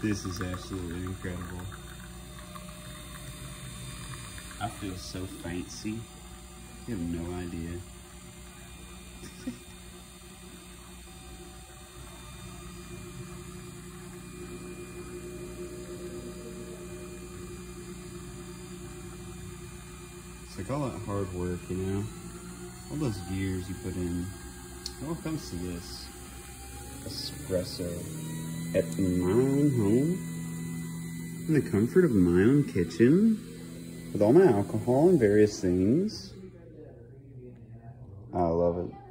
This is absolutely incredible. I feel so fancy. You have no idea. it's like all that hard work, you know? All those years you put in. It comes to this espresso at my own home, in the comfort of my own kitchen, with all my alcohol and various things. I love it.